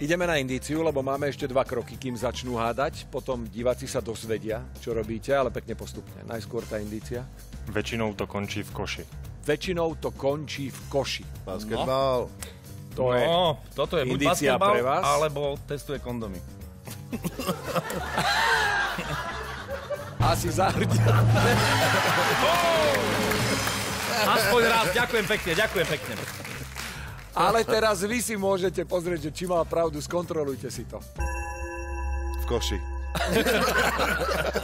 Ideme na indíciu, lebo máme ešte dva kroky, kým začnú hádať. Potom diváci sa dozvedia, čo robíte, ale pekne postupne. Najskôr tá indícia. Väčšinou to končí v koši. Väčšinou to končí v koši. Basketbal. To je No, toto je buď indícia basketbal, pre vás. alebo testuje kondomy. asi zahrdia. Aspoň raz, ďakujem pekne, ďakujem pekne. Ale teraz vy si môžete pozrieť, že či má pravdu, skontrolujte si to. V koši.